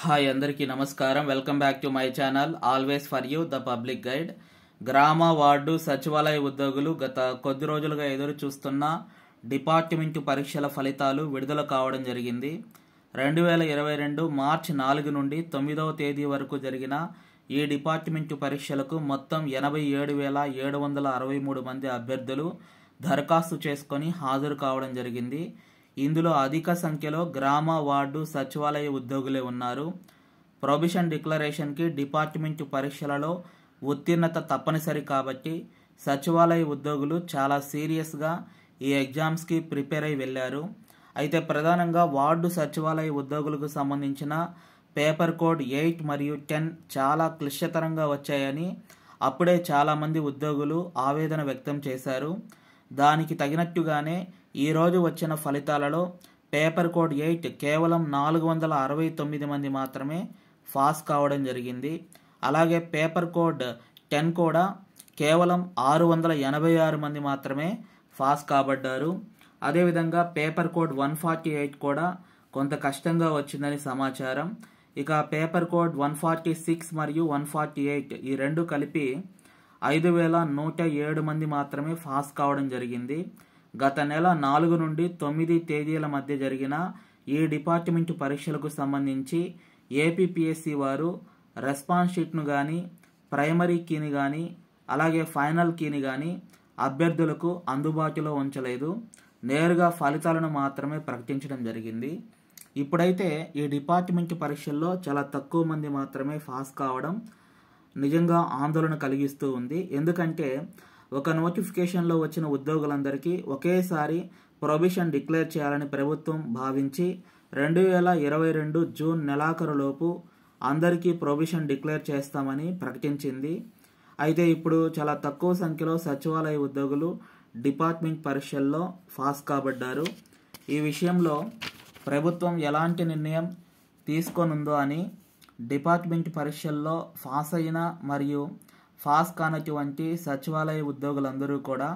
Hi అందరికీ నమస్కారం. Welcome back to my channel. Always for you the public guide. గ్రామ ward సచివాలయ ఉద్యోగులు గత కొద్ది రోజులుగా ఎదురు చూస్తున్న డిపార్ట్మెంటు పరీక్షల ఫలితాలు విడుదల కావడం జరిగింది. రెండు వేల ఇరవై రెండు మార్చి నాలుగు నుండి తొమ్మిదవ తేదీ వరకు జరిగిన ఈ డిపార్ట్మెంటు పరీక్షలకు మొత్తం ఎనభై ఏడు వేల ఏడు వందల అరవై మూడు మంది అభ్యర్థులు దరఖాస్తు చేసుకొని హాజరు కావడం జరిగింది. ఇందులో అధిక సంఖ్యలో గ్రామ వార్డు సచివాలయ ఉద్యోగులే ఉన్నారు. ప్రొబిషన్ డిక్లరేషన్కి డిపార్ట్మెంట్ పరీక్షలలో ఉత్తీర్ణత తప్పనిసరి కాబట్టి సచివాలయ ఉద్యోగులు చాలా సీరియస్గా ఈ ఎగ్జామ్స్కి ప్రిపేర్ అయి వెళ్ళారు. అయితే ప్రధానంగా వార్డు సచివాలయ ఉద్యోగులకు సంబంధించిన పేపర్ కోడ్ ఎయిట్ మరియు టెన్ చాలా క్లిష్టతరంగా వచ్చాయని అప్పుడే చాలామంది ఉద్యోగులు ఆవేదన వ్యక్తం చేశారు. దానికి తగినట్టుగానే ఈరోజు వచ్చిన ఫలితాలలో పేపర్ కోడ్ ఎయిట్ కేవలం నాలుగు వందల అరవై తొమ్మిది మంది మాత్రమే పాస్ కావడం జరిగింది. అలాగే పేపర్ కోడ్ టెన్ కూడా కేవలం ఆరు వందల ఎనభై ఆరు మంది మాత్రమే పాస్ కాబడ్డారు. అదేవిధంగా paper code one forty eight కూడా కొంత కష్టంగా వచ్చిందని సమాచారం. ఇక paper code one forty six మరియు వన్ ఫార్టీ ఎయిట్ ఈ రెండు కలిపి ఐదు వేల నూట ఏడు మంది మాత్రమే పాస్ కావడం జరిగింది. గత నెల నాలుగు నుండి తొమ్మిది తేదీల మధ్య జరిగిన ఈ డిపార్ట్మెంట్ పరీక్షలకు సంబంధించి ఏపీపీఎస్సి వారు రెస్పాన్స్ షీట్ను కానీ ప్రైమరీ కీని కానీ అలాగే ఫైనల్ కీని కానీ అభ్యర్థులకు అందుబాటులో ఉంచలేదు. నేరుగా ఫలితాలను మాత్రమే ప్రకటించడం జరిగింది. ఇప్పుడైతే ఈ డిపార్ట్మెంట్ పరీక్షల్లో చాలా తక్కువ మంది మాత్రమే పాస్ కావడం నిజంగా ఆందోళన కలిగిస్తూ ఉంది. ఎందుకంటే ఒక నోటిఫికేషన్లో వచ్చిన ఉద్యోగులందరికీ ఒకేసారి ప్రొబిషన్ డిక్లేర్ చేయాలని ప్రభుత్వం భావించి రెండు వేల ఇరవై రెండు జూన్ నెలాఖరులోపు అందరికీ ప్రొబిషన్ డిక్లేర్ చేస్తామని ప్రకటించింది. అయితే ఇప్పుడు చాలా తక్కువ సంఖ్యలో సచివాలయ ఉద్యోగులు డిపార్ట్మెంట్ పరీక్షల్లో పాస్ కాబడ్డారు. ఈ విషయంలో ప్రభుత్వం ఎలాంటి నిర్ణయం తీసుకోనుందో అని డిపార్ట్మెంట్ పరీక్షల్లో పాస్ అయిన మరియు పాస్ కానటువంటి సచివాలయ ఉద్యోగులందరూ కూడా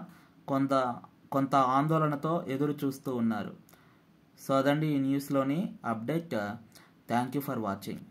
కొంత కొంత ఆందోళనతో ఎదురు చూస్తూ ఉన్నారు. సో అదండి ఈ న్యూస్లోని update. Thank you for watching